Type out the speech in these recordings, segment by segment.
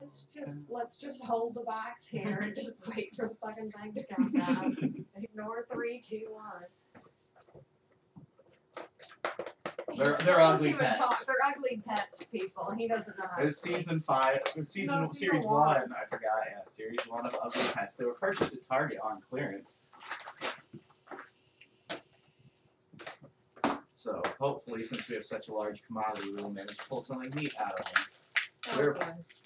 Let's just let's just hold the box here and just wait for the fucking thing to come down. Ignore three, two, one. They're- they're ugly even pets. talk- They're ugly pets, people. He doesn't know how. It's season five, it's season No, season series one. one. I forgot. Yeah, series one of Ugly Pets. They were purchased at Target on clearance. So hopefully, since we have such a large commodity, we will manage to pull something neat out of them. We're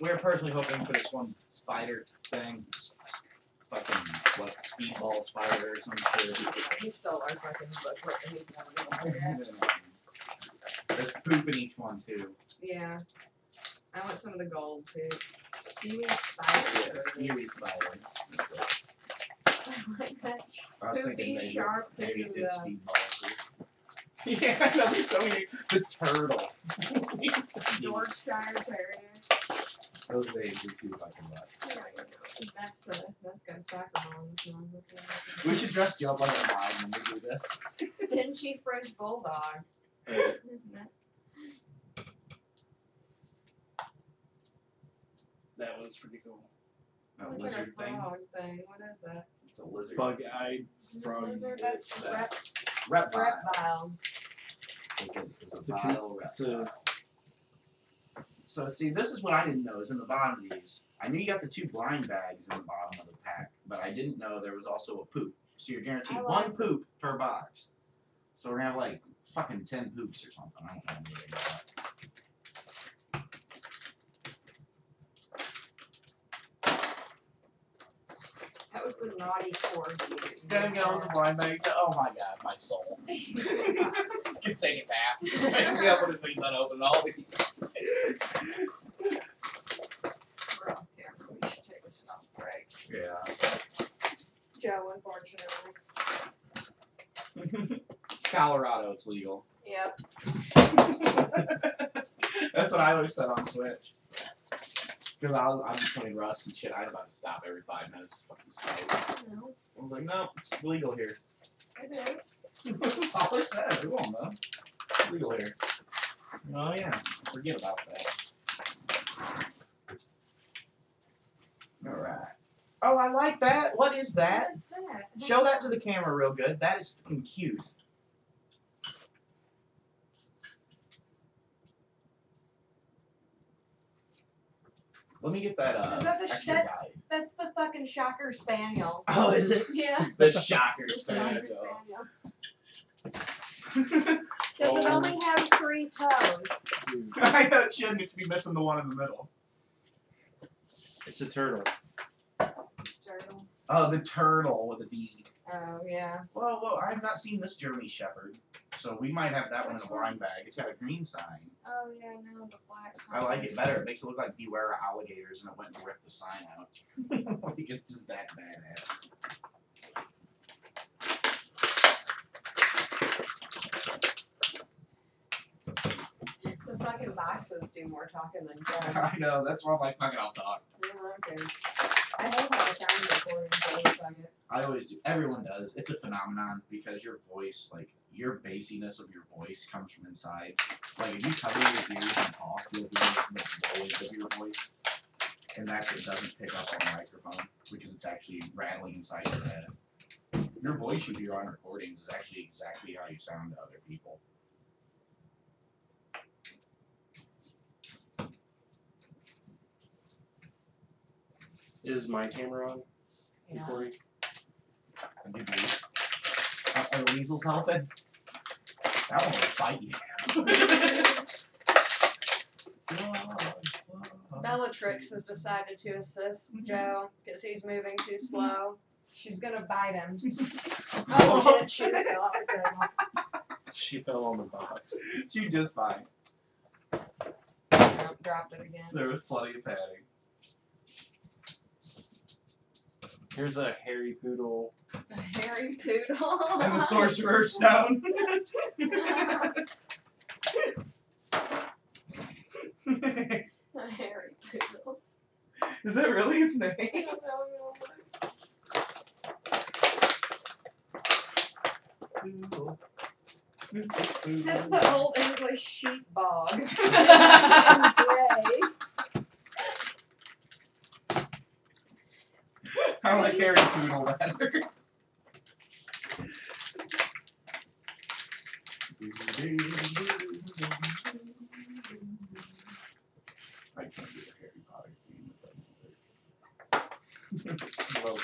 we're personally hoping for this one spider thing, fucking what speedball spider or some shit. He stole our fucking book, but he's never gonna do that. There's poop in each one too. Yeah. I want some of the gold too. Spewy Yeah, spider. speedy spider. I like that. I was Poopy, thinking maybe, sharp, maybe it's uh, speedball. Yeah, I know there's so many. The turtle. Yorkshire Terrier. Those names are too fucking bust. Yeah, you know, that's uh, that's got soccer moms. so I'm looking at We should dress you up like a mime when we do this. it. Stingy French bulldog. That was pretty cool. A Looks lizard a thing. frog thing. What is that? It's a lizard. Bug-eyed frog. lizard? That's that. rep, Reptile. reptile. It's a, it's It's a a vile It's a reptile. So see, this is what I didn't know is in the bottom of these. I knew you got the two blind bags in the bottom of the pack, but I didn't know there was also a poop. So you're guaranteed I one poop per box. So we're gonna have like fucking ten poops or something. I don't know that. That was the naughty corgi. Gotta go in the blind bag. Oh my god, my soul. Just gonna take it back. I'm be able to leave that open all these. We're off camera. We should take a snuff break. Yeah. Joe, unfortunately. it's Colorado, it's legal. Yep. That's what I always said on Twitch. Because I'll, I'll be playing Rust and shit. I'm about to stop every five minutes. Fucking smoke. No, I was like, no, it's legal here. it is. That's all I said. We won't know. It's legal here. Oh, yeah. Forget about that. Alright. Oh, I like that. What is that? What is that? Show that to the camera real good. That is fucking cute. Let me get that uh Is that the sh- that- That's the fucking shocker spaniel. Oh, is it? Yeah. The shocker The spaniel. shocker spaniel. Does it only um, have three toes? I know it shouldn't be missing the one in the middle. It's a turtle. Turtle. Oh, the turtle with a D. Oh yeah. Well, well, I've not seen this Germany Shepherd, so we might have that one in Which a blind bag. It's got a green sign. Oh yeah, no, the black. sign. I like it better. It makes it look like beware of alligators, and it went and ripped the sign out. like it's just that badass. The fucking boxes do more talking than Joe. I know. That's why I'm like, fuck it, I'll talk. I hate how it sounds recording, fuck it. I always do. Everyone does. It's a phenomenon because your voice, like your bassiness of your voice, comes from inside. Like if you cover your ears and talk, you'll hear the noise of your voice, and that shit doesn't pick up on the microphone because it's actually rattling inside your head. Your voice you hear on recordings is actually exactly how you sound to other people. Is my camera on? Yeah. Recording? I. Are, are the uh, uh, weasels helping? That one will fight you. Bellatrix has decided to assist mm-hmm. Joe because he's moving too mm-hmm. slow. She's gonna bite him. Oh shit, she just fell off the table. She fell on the box. She just fine. Nope, dropped it again. There was plenty of padding. Here's a hairy poodle. The hairy poodle. And the sorcerer's stone. A hairy poodle. Is that really its name? Poodle. That's the old English sheep bog. Gray. I like hairy poodle better. I can't do a Harry Potter theme. Well,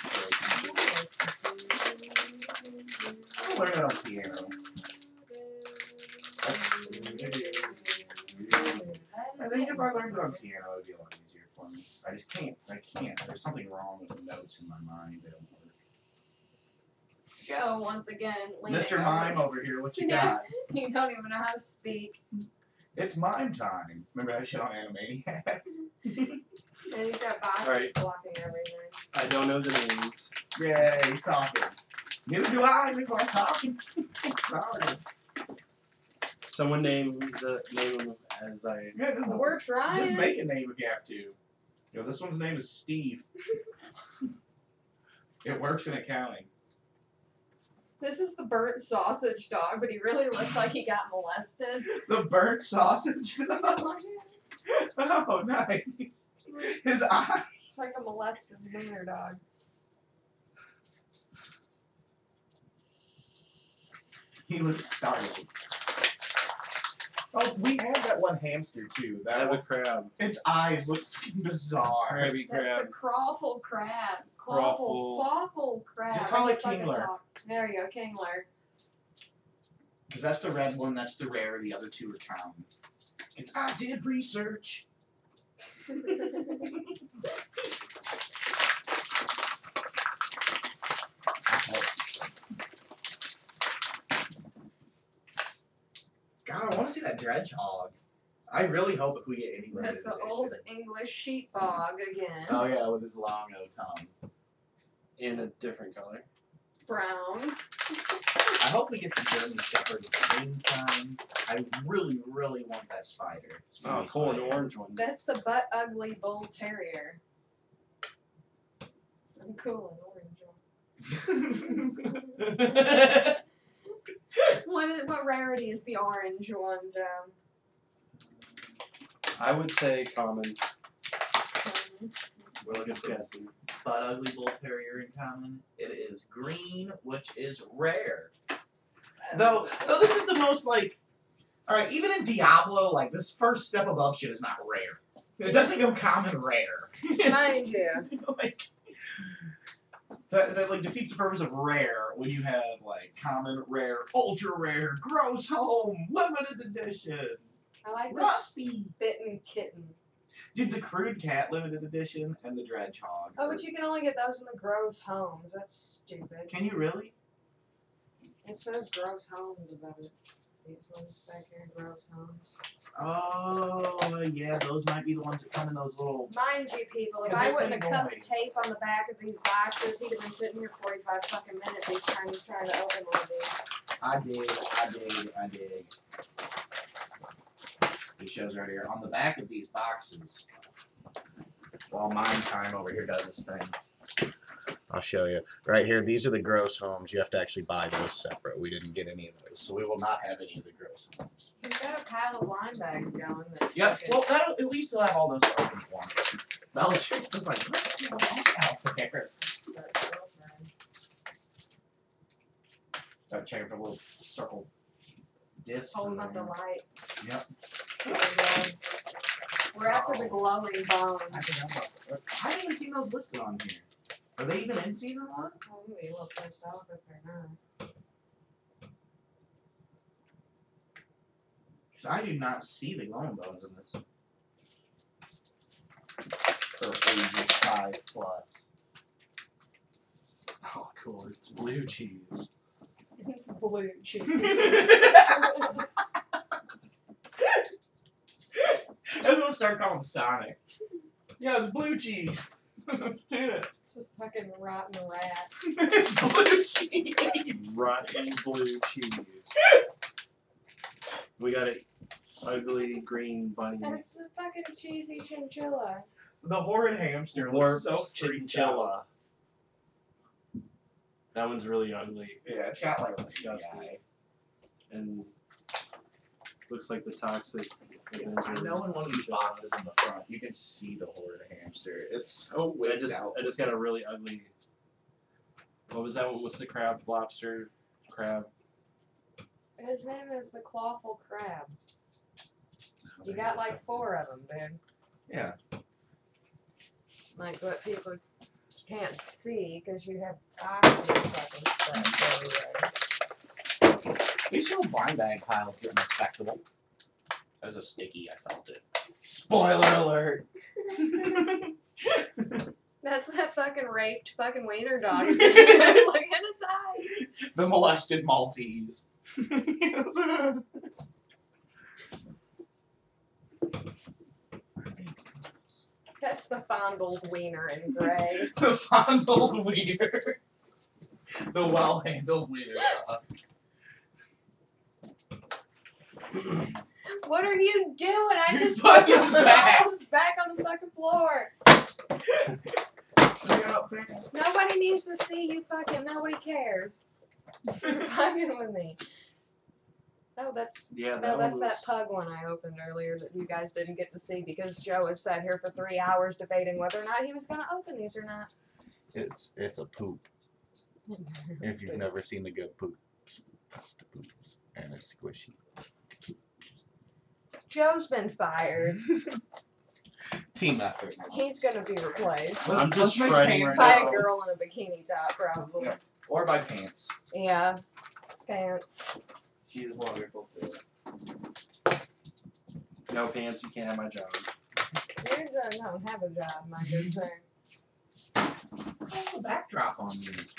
I'll learn it on piano. I think if I learned it on piano, it would be a lot easier for me. I just can't. I can't. There's something wrong with the notes in my mind. They don't work. Joe once again. leaning Mr. Mime over here, what you got? You don't even know how to speak. It's mime time. Remember that shit on Animaniacs? And he's got boxes Alright. blocking everything. I don't know the names. Yeah, he's talking. Neither do I. Maybe I'm talking. Sorry. Someone name the name as I. Yeah, just, We're trying. just make a name if you have to. Yo, this one's name is Steve. it works in accounting. This is the burnt sausage dog, but he really looks like he got molested. The burnt sausage. Dog? oh, nice. His eye. It's like a molested wiener dog. He looks startled. Oh, we had that one hamster too. That have a one, crab. its eyes look fucking bizarre. Crabby That's crab. the crawful crab. Crawful. Clawful, clawful crab. Just call I it fucking Kingler. talk. There you go, Kingler. Because that's the red one, that's the rare, the other two are common. Because I did research. God, I want to see that dredge hog. I really hope if we get any That's the old English sheepdog again. Oh yeah, with his long O tongue. In a different color. Brown. I hope we get the German Shepherd with the green sign. I really, really want that spider. It's Oh, cool, an spider. orange one. That's the butt ugly bull terrier. I'm cool an orange one. What, is, what rarity is the orange one, Joe? I would say common. Um, We're looking Just for guessing. Butt Ugly Bull Terrier in common. It is green, which is rare. Though, though this is the most like. All right, even in Diablo, like this first step above shit is not rare. It doesn't go common rare. Mind you. like that, that like defeats the purpose of rare when you have like common, rare, ultra rare, gross home, limited edition, I like the rusty. spitting kitten. Dude, the crude cat limited edition and the dredge hog. Oh, but you can only get those in the gross homes. That's stupid. Can you really? It says gross homes about it. These ones back here, gross homes. Oh yeah, those might be the ones that come in those little. Mind you, people, if Is I it wouldn't have cut the noise? tape on the back of these boxes, he'd have been sitting here 45 fucking minutes each time he's trying to open one of these. I dig, I dig, I dig. It shows right here on the back of these boxes. While Mine Time over here does this thing. I'll show you. Right here, these are the gross homes. You have to actually buy those separate. We didn't get any of those, so we will not have any of the gross homes. He's got a pile of wine bags going. That's Yep. Well, that'll, at least we'll have all those open for him. Bellatrix was like, what the hell out there? that's so good. Start checking for a little circle discs. Holding up the light. Yep. We go. We're after the glowing bones. I think I'm up- I haven't even seen those listed on here. Are they even in season one? Oh, I'm gonna be a little pissed off if they're not. Because I do not see the glowing bones in this. For ages five plus. Oh, cool. It's blue cheese. It's blue cheese. That's what we'll start calling Sonic. Yeah, it's blue cheese. Let's do it. It's a fucking rotten rat. it's blue cheese. Rotten blue cheese. We got a ugly green bunny. That's the fucking cheesy chinchilla. The horrid hamster Warped looks so freaked out. chinchilla. That one's really ugly Yeah, it's got like Disgusting. and looks like the toxic I know in one of these boxes in the front, you can see the horde of hamster. It's so oh, I wigged just out. I just got a really ugly. What was that one? What's the crab? Lobster, crab. His name is the clawful crab. You got like four of them, dude. Yeah. Like what people can't see because you have boxes and fucking stuff everywhere. These little blind bag piles getting respectable. That was a sticky, I felt it. Spoiler alert! That's that fucking raped fucking wiener dog. Look at its eyes. the molested Maltese. That's the fondled wiener in gray. the fondled wiener. The well handled wiener. dog. What are you doing? I just Put put him back. back on the fucking floor. Nobody needs to see you fucking. Nobody cares. You're fucking with me. Oh, that's Yeah, that no, that's was. that pug one I opened earlier that you guys didn't get to see because Joe has sat here for three hours debating whether or not he was going to open these or not. It's it's a poop. If you've never seen a good poop, it's the poops and it's squishy. Joe's been fired. Team effort. He's going to be replaced I'm just Let's make shredding pants right by now. a girl in a bikini top, probably. Yeah. Or by pants. Yeah, pants. She's wonderful too. No pants, you can't have my job. You don't- don't have a job, my good sir. What's the backdrop on these?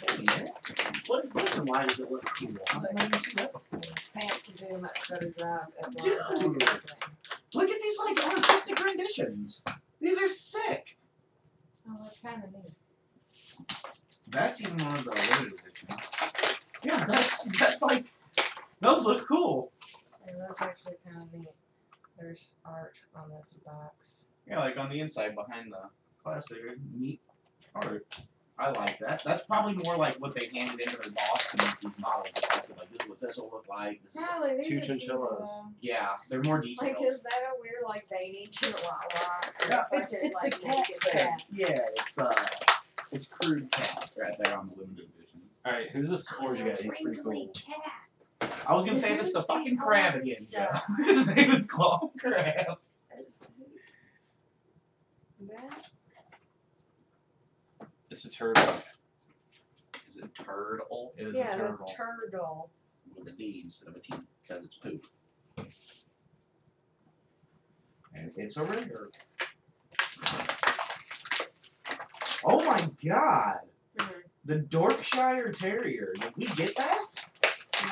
What is this and why does it look cool? I've never seen that before. Pants to do a much better job at Dude. Look at these like artistic renditions. These are sick. Oh, that's kind of neat. That's even one of the limited editions. Yeah, that's that's like those look cool. Yeah, that's actually kind of neat. There's art on this box. Yeah, like on the inside behind the plastic, there's neat art. I like that. That's probably more like what they handed into their boss and these models. It's Like this is what this will look like. This is Charlie, these Two chinchillas. though. yeah, they're more detailed. Like, is that a weird, like, baby chihuahua? Or Yeah, fucking, it's it's like, the cat thing. Yeah, it's uh, it's crude cat right there on the limited edition. Alright, who's this orange guy? It's He's pretty cool. cat. I was gonna say if it's the fucking crab again, Joe. guy? His name is Claw Crab. That It's a turtle. Is it turtle It is yeah, a turtle. the turtle. with a D instead of a T because it's poop. And it's a ringer. Oh my god! Mhm. The Dorkshire Terrier. Did we get that?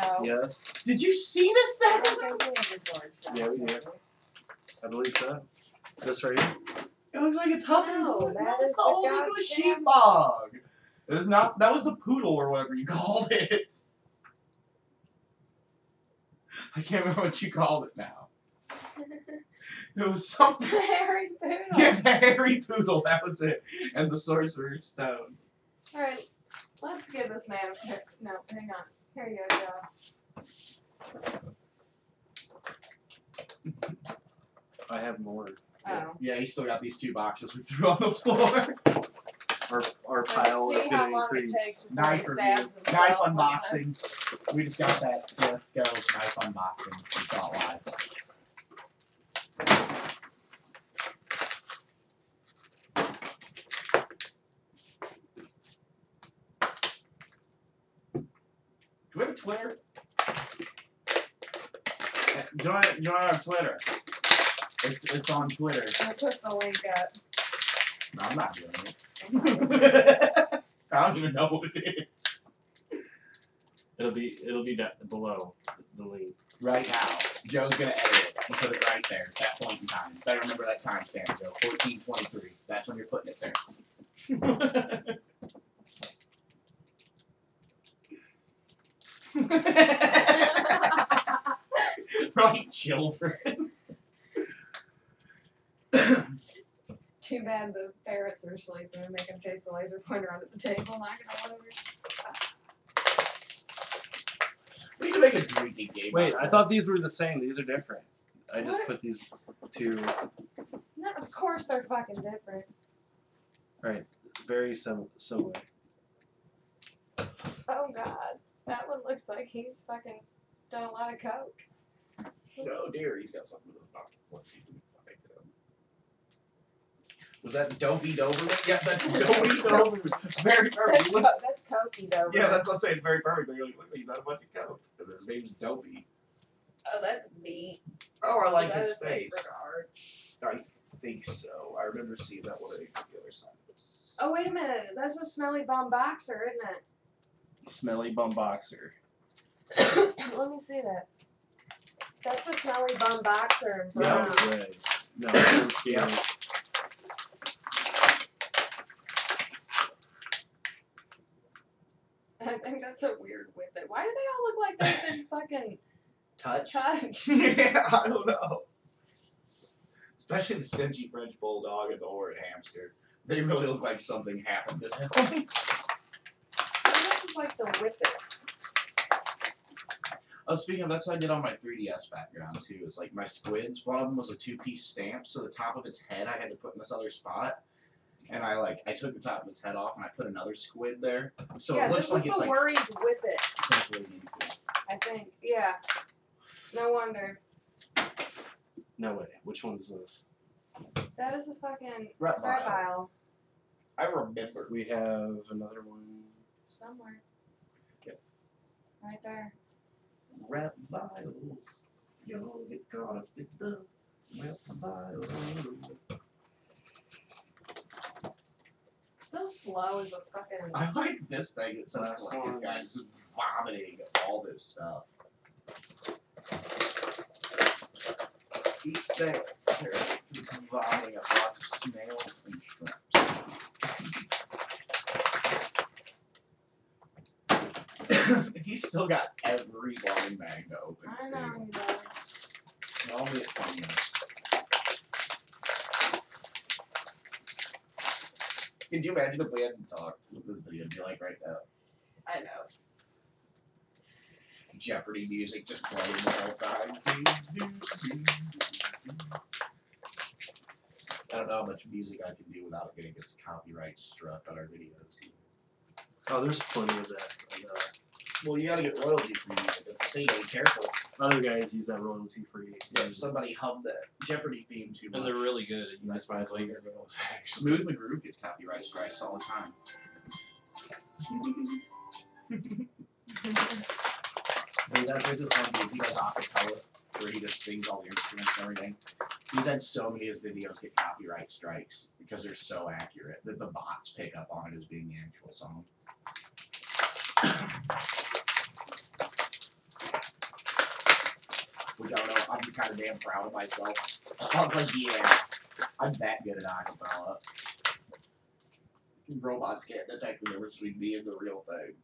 No. yes, Did you see this I thing? don't think we have a George Yeah, we do. I believe so. This right here. It looks like it's huffing. No, blood. that No, the the old English goddamn- sheepdog. It was not. That was the poodle or whatever you called it. I can't remember what you called it now. It was something. Harry Poodle. Yeah, the hairy poodle. That was it. And the sorcerer's stone. Alright, let's give this man a pick. No, hang on. Here you go, Joe. I have more. Oh. Yeah, you still got these two boxes we threw on the floor. Our our pile is how gonna increase. Knife he review. Knife unboxing. We just got that CSGO knife unboxing. We saw it live. Do we have a Twitter? Join, join our Twitter. It's it's on Twitter. I put the link up. No, I'm not doing it. I don't even know what it is. It'll be it'll be below the link. Right now, Joe's gonna edit it and put it right there at that point in time. Better remember that timestamp, Joe. Fourteen twenty-three. That's when you're putting it there. right, children. Too bad the ferrets are sleeping and make them chase the laser pointer onto the table, knocking all over. We can make a drinking game. Wait, I thought these were the same. These are different. I just What? put these two No, of course they're fucking different. All right, very sim- similar. Oh god. That one looks like he's fucking done a lot of coke. No, dear, he's got something in his mouth. Let's see if we can find him. Was that Dopey Doberman? Yeah, that's Dopey Doberman. Very That's, perfect. co- that's cokey though. Yeah, that's what I'm saying. Very perfect. You're like, look, he's not a bunch of coke. And his name's Dopey. Oh, that's me. Oh, I like That his is face. Sacred art. I think so. I remember seeing that one on the other side. of this. Oh wait a minute, that's a smelly bum boxer, isn't it? Smelly bum boxer. Let me see that. That's a smelly bum boxer in No way. No. Yeah. I think that's a weird whippet. Why do they all look like they've been fucking Touch. touched? yeah, I don't know. Especially the stingy French bulldog and the horrid hamster. They really look like something happened to them. This is like the whippet. Oh, speaking of, that's what I did on my 3DS background too. It's like my squids. One of them was a two-piece stamp, so the top of its head I had to put in this other spot, and I like I took the top of his head off and I put another squid there, so yeah, it looks this like is it's the like worried whippet. essentially meaningful. I think. Yeah. No wonder. No way. Which one's this? That is a fucking Reptile. reptile I remember. We have another one. somewhere. Yep. Right there. Reptile. You'll get caught up the reptile. Still slow as a fucking. I like this thing. It says Last collective one. guide. It's just vomiting all this stuff. Each day, it's vomiting up lots of snails and shrimps. He's still got every blind bag to open. I too. know he does. Only at 20 minutes. Could you imagine if we hadn't talked with this video? It'd be like right now. I know. Jeopardy music just playing the whole time. I don't know how much music I can do without getting this copyright struck on our videos. Oh, there's plenty of that. And, uh, Well, you gotta get royalty free music. That's the thing. Be careful. other guys use that royalty free. Yeah, if somebody hummed the Jeopardy theme too much. And they're really good. You That's just might as why use those. Actually. Smooth McGroove gets copyright strikes all the time. Hey, that, there's this one dude, he does acapella, where he just sings all the instruments and everything. He's had so many of his videos get copyright strikes because they're so accurate that the bots pick up on it as being the actual song. Which I don't know, I'm kind of damn proud of myself. I was like, yeah, I'm that good at acapella. Robots can't detect the difference between me and the real thing.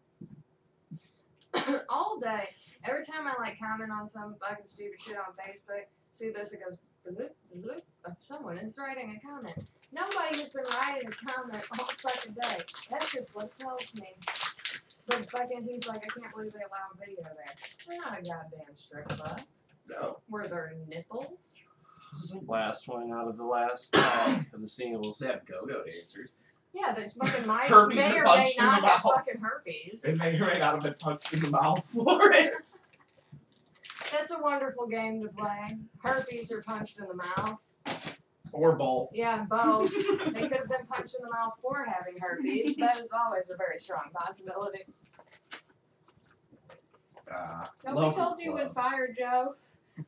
all day. Every time I like comment on some fucking stupid shit on Facebook, see this, it goes bloop, bloop, someone is writing a comment. Nobody has been writing a comment all fucking day. That's just what tells me. But fucking, he's like, I can't believe they allow video there. They're not a goddamn strip club. No. Were there nipples? Last one out of the last pack of the singles. They have go-go dancers. Yeah, that's fucking might Herpes may are or may punched in the not have mouth. fucking herpes. They may or may not have been punched in the mouth for it. That's a wonderful game to play. Herpes are punched in the mouth. Or both. Yeah, both. they could have been punched in the mouth for having herpes. That is always a very strong possibility. Uh, Nobody told you he was clubs. fired, Joe.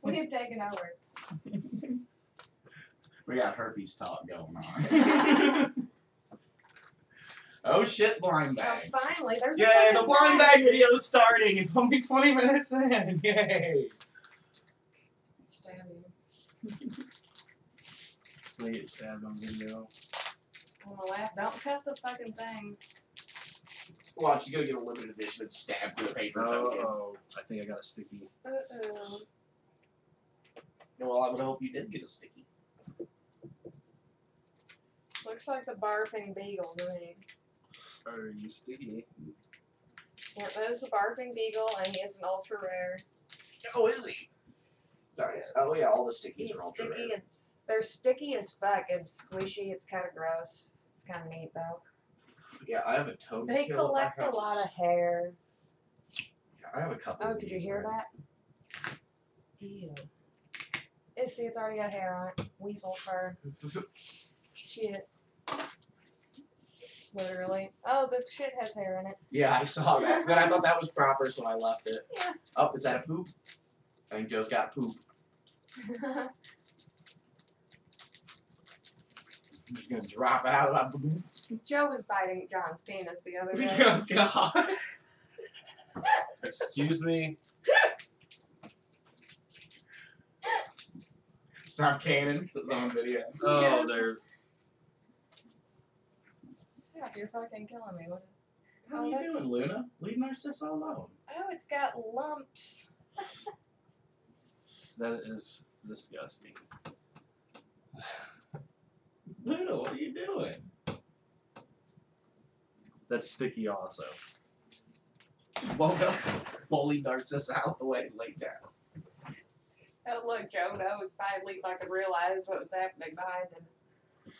We have taken over. We got herpes talk going on. oh shit, blind So bags. finally, there's a Yay, fucking the blind bag video's starting. It's only 20 minutes in. Yay. Stab you. They get stabbed on video. On the left. Don't cut the fucking things. Watch, you're gonna get a limited edition and stabbed through a paper Oh, oh, I think I got a sticky. Uh oh. Well, I would hope you did get a sticky. Looks like the barfing beagle to me. Are you sticky? Yeah, that is a barfing beagle, and he is an ultra rare. Oh, is he? Nice. Oh yeah, all the stickies It's are ultra sticky. rare. It's they're sticky as fuck and squishy. It's kind of gross. It's kind of neat though. Yeah, I have a toad They kill at my collect a lot of hair. Yeah, I have a couple. Oh, of could you hear right? that? Ew. Eh, see, it's already got hair on it. Weasel fur. Shit. Literally. Oh, the shit has hair in it. yeah, I saw that. Then I thought that was proper, so I left it. Yeah. Oh, is that a poop? I think Joe's got poop. I'm just gonna drop it out of my boot. Joe was biting John's penis the other day. oh god. Excuse me. It's not canon because it's on video. Oh, Yeah. they're Stop, you're fucking killing me. What- How Oh, are you that's- doing, Luna? Leave Narcissa alone. Oh, it's got lumps. that is disgusting. Luna, what are you doing? That's sticky also. Woke up, bullied Narcissa out the way, laid down. Oh, look, Joe knows finally fucking realized what was happening behind him.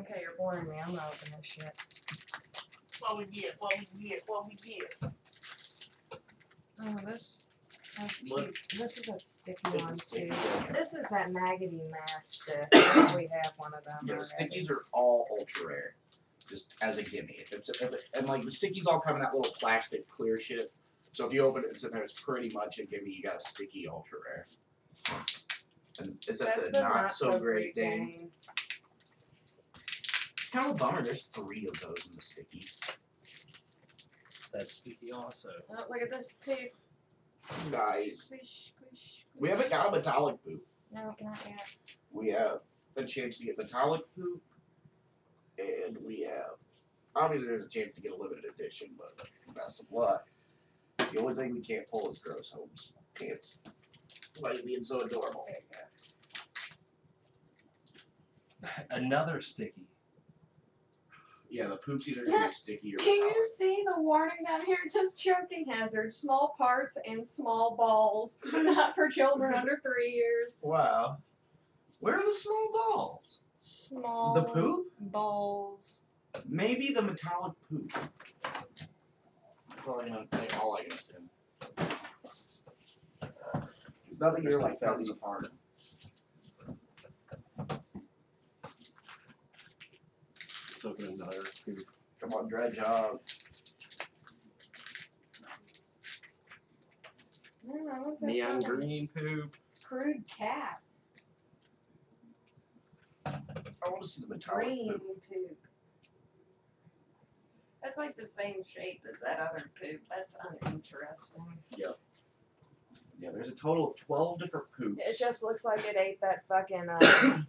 Okay, you're boring me. I'm gonna open this shit. What we get? What we get? What we get? Oh, this. That's Look. cute. This is a sticky It's a one sticky too. one. This is that maggoty mass stuff. We have one of them. Yeah, the already. stickies are all ultra rare, just as a gimme. If it's if it, and like the stickies all come in that little plastic clear shit. So if you open it, it's in there. It's pretty much a gimme. You got a sticky ultra rare. And is that That's the, not, so, great game. thing? Kind of a bummer. There's three of those in the sticky. That's sticky also. Oh, look at this pig. Nice. Squish, squish, We haven't got a metallic poop. No, not yet. We have a chance to get metallic poop, and we have obviously there's a chance to get a limited edition, but best of luck. The only thing we can't pull is gross homes pants. Why you being so adorable? There you. Another sticky. Yeah, the poop's either gonna be sticky or Can metallic. you see the warning down here? It says choking hazard, small parts and small balls, not for children under three years. Wow. Where are the small balls? Small The poop? balls. Maybe the metallic poop. That's all I can, all I can assume. Because nothing here like comes apart. Let's open another poop. Come on, dredge up. I don't know, what's that Neon green poop. Crude cat. I want to see the metallic Green poop. poop. That's like the same shape as that other poop. That's uninteresting. Yeah, there's a total of 12 different poops. It just looks like it ate that fucking uh,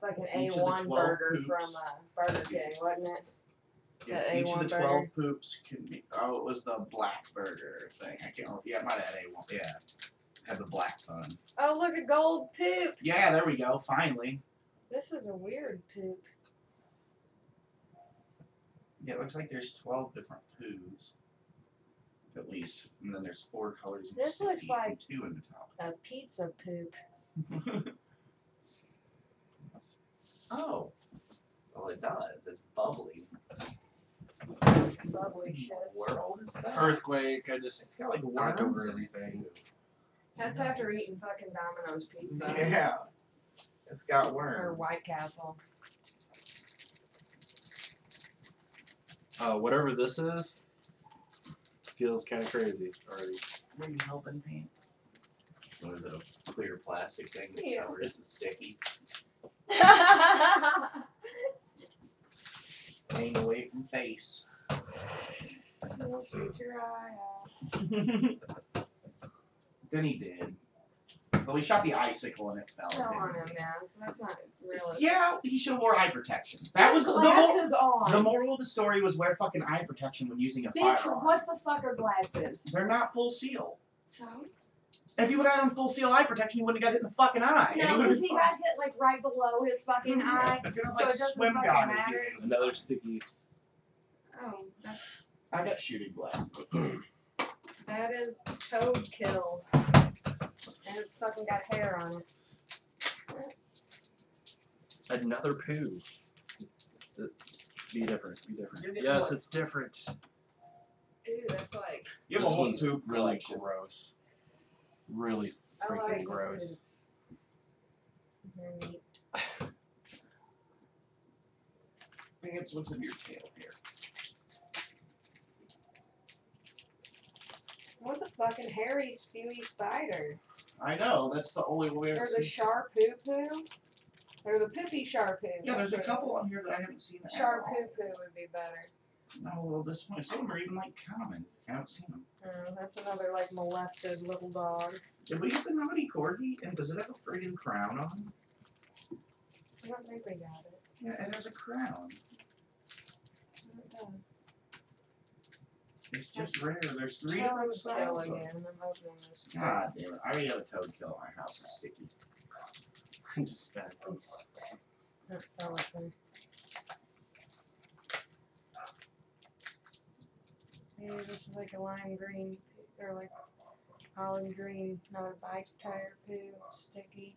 fucking Each of the A1 12 burger poops. from uh, Burger King, wasn't it? Yeah, the each of A1 the 12 burger. poops can be. Oh, it was the black burger thing. I can't remember. Yeah, it might have had A1. Yeah. Had the black bun. Oh, look a gold poop. Yeah, there we go. Finally. This is a weird poop. Yeah, it looks like there's 12 different poos. At least. And then there's four colors in This sticky looks like- and two in A pizza poop. metallic. oh. Well, it does. It's bubbly. Bubbly hmm, shit. World is that? Earthquake. I just It's got like knocked worms over in it, everything. too. That's after eating fucking Domino's pizza. Yeah. It's got worms. Or worms. White Castle. Uh, whatever this is, feels kind of crazy already. Were you helping pants? What is it? A clear plastic thing that Yeah. covers the sticky. Paint away from face. You'll shoot your eye out. then he did. Well, he shot the icicle and it fell. Go on him now. That's not realistic. Yeah, he should have wore eye protection. That was the, mor- glasses on. the moral of the story was wear fucking eye protection when using a Bitch, firearm. what the fuck are glasses? They're not full seal. So? If you would have had on full seal eye protection, you wouldn't have got hit in the fucking eye. No, because he got hit like right below his fucking mhm. eye. If was so like swim fucking goggles, matter. you- Another sticky. Oh, that's I got shooting glasses. That is Toadkill. And it's fucking got hair on it. Another poo. Uh, Be different. Be different. Yes, what? it's different. Dude, that's like. You have this a whole one's poop really collection. gross. Really freaking like gross. poops. They're. Vance, what's in your tail here? What the fucking hairy, spewy spider? I know, that's the only way Or I've the seen. sharp poo poo? Or the poopy sharp poo? Yeah, there's a couple on here that I haven't seen. at Sharp all. poo poo would be better. I'm a little disappointed. Some of them are even like common. I haven't seen them. Oh, that's another like molested little dog. Did we get the naughty corgi? And does it have a friggin' crown on it? I don't think we got it. Yeah, it has a crown. It does. It's just rare. There's three different Toad kill styles. of- again. I'm this. God damn it! I already have a toad kill my house. is sticky. I'm just oh, stabbed them. That fell up there. This is like a lime green, or like olive green, another bike tire poo, sticky.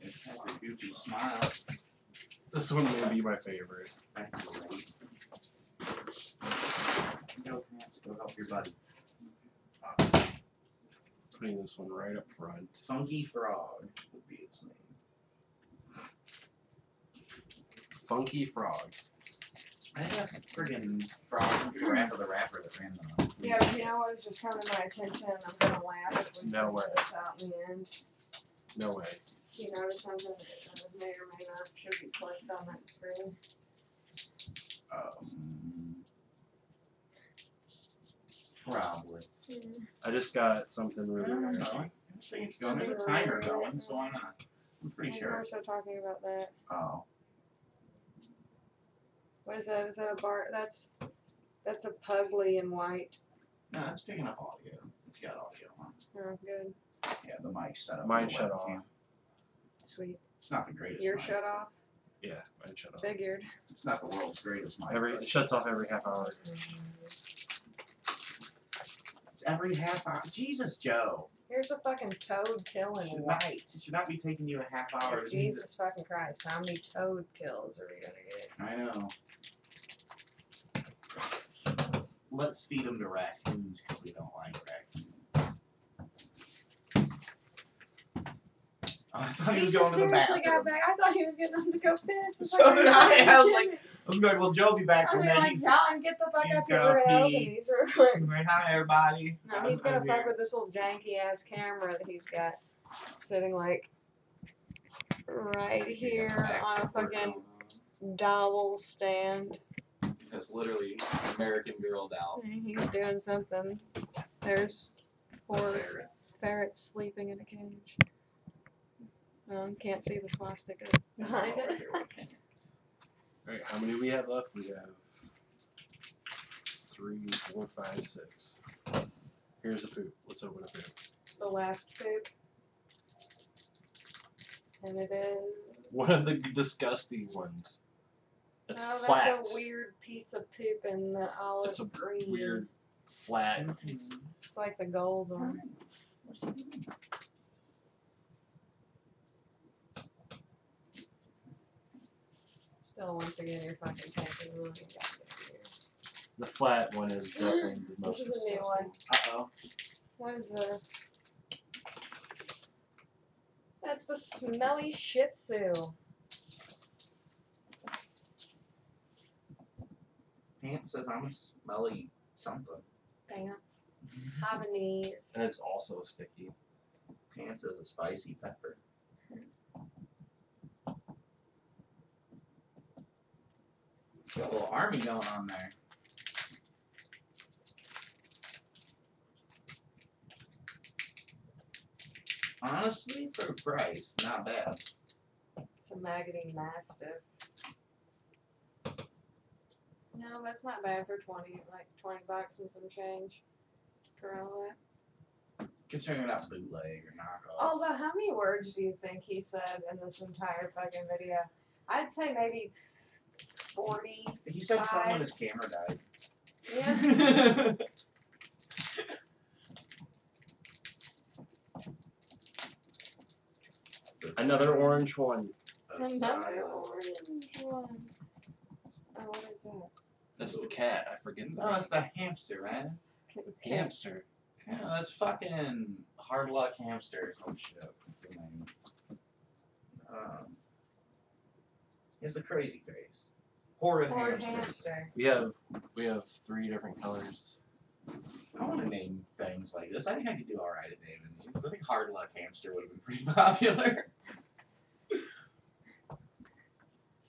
It has a goofy smile. This one may be my favorite. Thank you, lady. Go, Pants, go help your buddy. Putting this one right up front. Funky Frog would be its name. Funky Frog. I think that's a friggin' frog giraffe of the rapper that ran the. Yeah, but you know what was just coming to my attention, and I'm gonna laugh if we No way. this out in the end. No way. You notice something that uh, may or may not should be clicked on that screen. Um, probably. I just got something I really don't rare. know. I think it's going. There's a timer going, so why not? I'm pretty We sure. were so talking about that. Oh. What is that? Is that a bar? That's that's a pugly in white. No, that's picking up audio. It's got audio on. Oh, good, Yeah, the mic's set up. Mine for the shut webcam. off. sweet. It's not the greatest. You're mic. shut off. Yeah, mine shut off. Figured. It's not the world's greatest mic. Every but it shuts off every half hour. every half hour. Jesus, Joe. Here's a fucking toad killing Should not, white. it should not be taking you a half hour. to do Jesus fucking Christ! How many toad kills are we gonna get? I know. Let's feed them to raccoons because we don't like raccoons. Oh, I thought he was going to the bathroom. got back. I thought he was getting up to go piss. It's So like, did I. I was like. Going, well, Joe will be back I from was that. like, He's, John, get the fuck up here gotta real pee. and he's recording. Right, hi, everybody. No, I'm- he's gonna fuck here. with this little janky ass camera that he's got sitting like right here on a fucking dowel stand. That's literally American Girl doll. And He's doing something. There's four Ferrets. ferrets sleeping in a cage. Um, can't see the swastika behind it. here with pants. Alright, how many do we have left? We have three, four, five, six. Here's a poop. Let's open a poop. The last poop. And it is. One of the disgusting ones. It's oh, flat. that's a weird pizza poop in the olive It's a green. Weird, flat. It's like the gold one. What's he doing? Still, once again, you're fucking taking really goddamn years. The flat one is definitely the most This is a new disgusting. one. Uh oh. What is this? That's the smelly Shih Tzu. Pants says I'm a smelly something. Pants. Havanese. And it's also sticky. Pants says a spicy pepper. Got a little army going on there. Honestly, for the price, not bad. It's a maggoty mastiff. No, that's not bad for twenty, like twenty bucks and some change for all that. Considering that bootleg or knockoff. Although, how many words do you think he said in this entire fucking video? I'd say maybe forty. He said something Five. when his camera died. Yeah. Another orange one. Another orange one. Oh, what is that? That's the cat. I forget the No, name. it's the hamster, man. hamster. Yeah, that's fucking hard luck hamster or some shit. What's the name? Um, he has the crazy face. Horrid Horrid hamster. hamster. We have we have three different colors. I want to name things like this. I think I could do alright at naming these. I think hard luck hamster would have been pretty popular.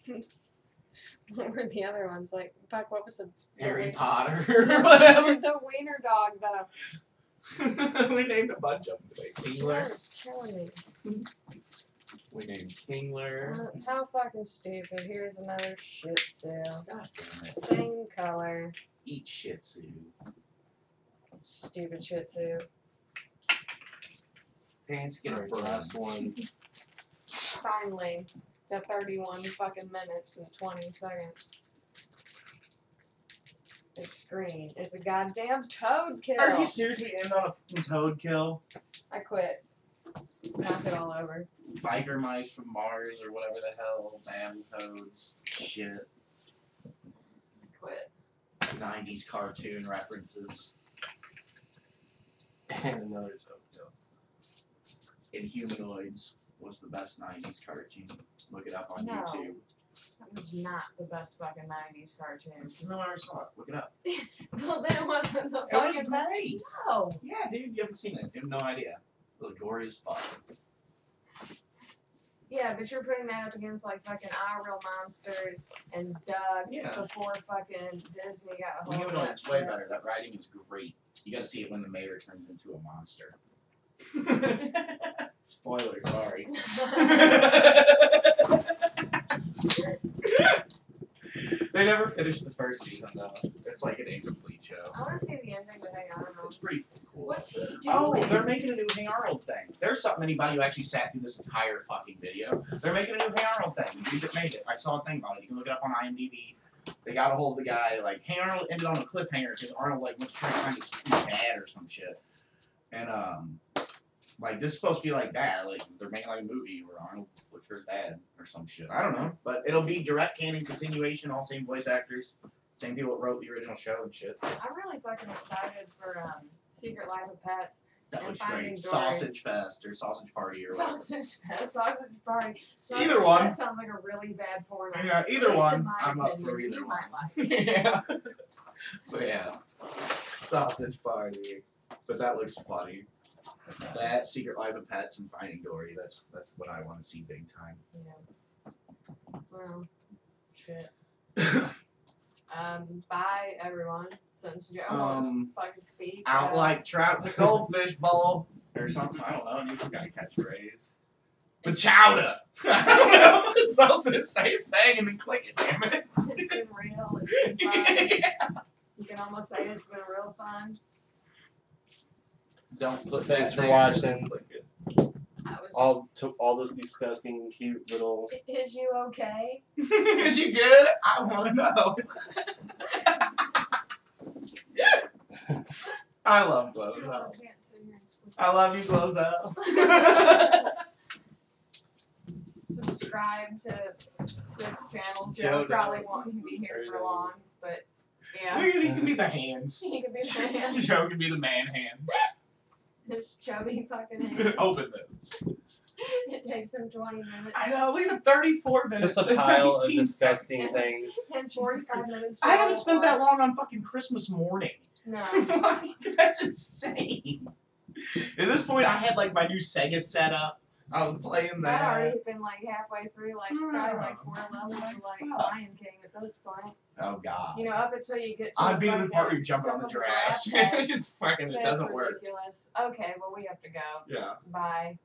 What were the other ones? Like, fuck, what was the Harry. Potter or whatever. the wiener dog though? we named a bunch of them today. Is killing me. We named Kingler. Uh, how fucking stupid. Here's another shit sale. God damn it. Same color. Eat Shih Tzu. Stupid shit too. Pants get a Alright, the last one. Finally. The 31 fucking minutes and 20 seconds. It's green. It's a goddamn toad kill. Are you seriously in on a fucking toad kill? I quit. Knock it all over. Biker mice from Mars or whatever the hell, man toads, shit. Quit. 90s cartoon references. And another Tokyo. Inhumanoids was the best 90s cartoon. Look it up on No. YouTube. That was not the best fucking 90s cartoon. Because no one ever saw it. Look it up. Well, then it wasn't the It was fucking best. No. Yeah, dude, you haven't seen it. You have no idea. Was gory as fuck. Yeah, but you're putting that up against like fucking I Real Monsters and Doug Yeah. before fucking Disney got a hold of that Inhumanoids way shit. better. That writing is great. You gotta see it when the mayor turns into a monster. Spoiler, sorry. they never finished the first season though. It's like an incomplete show. I want to see the ending to Hey Arnold. It's pretty cool. What's he doing? Oh, they're making a new Hey Arnold thing. There's something anybody who actually sat through this entire fucking video. They're making a new Hey Arnold thing. You just made it. I saw a thing about it. You can look it up on IMDb. They got a hold of the guy. Like Hey Arnold ended on a cliffhanger because Arnold like went to try to find his his dad or some shit. And um, like this is supposed to be like that. Like they're making like a movie where Arnold his dad or some shit. I don't know, but it'll be direct canon continuation. All same voice actors, same people that wrote the original show and shit. I'm really fucking excited for um, Secret Life of Pets. That looks great. Sausage Fest or Sausage Party or whatever. Sausage Fest, Sausage Party. Sausage Either one. Fest sounds like a really bad porno. Yeah, either one. I'm up for either you one. might like. yeah. But yeah. Sausage Party. But that looks funny. That Secret Life of Pets and Finding Dory. That's that's what I want to see big time. Yeah. Well, shit. Um, bye everyone. Since Joe wants to Um, fucking speak. Out uh, like trout in the goldfish bowl or something. I don't know. New some kind of catchphrase. But chowder. I don't know. Something. Say a thing and then click it. Damn it. It's been real. It's been fun. You can almost say it's been real fun. Don't put Thanks that for there. watching. Click it. I was. All to all this disgusting, cute little. Is you okay? Is you good? I want to know. I love Glows I Up. can't sit here and squeeze. I love you, Glows Up. Subscribe to this channel. Joe Joe probably does. won't be here for long, but You yeah, can be the hands. he can be the man. Joe can be the man hands. His chubby fucking hand. Open those. It takes him 20 minutes. I know. Look at the 34 minutes. Just a and pile of 19 disgusting things. And 45 minutes. I haven't spent that long on fucking Christmas morning. No. Like, That's insane. At this point, I had like my new Sega setup. I was playing that. I'd already been like halfway through, like probably like four levels of like. Lion King at this point. Oh god. You know, up until you get to I'd be to the part where you're jumping on the jump on the giraffe. it just fucking it doesn't work. ridiculous. Okay, well we have to go. Yeah. Bye.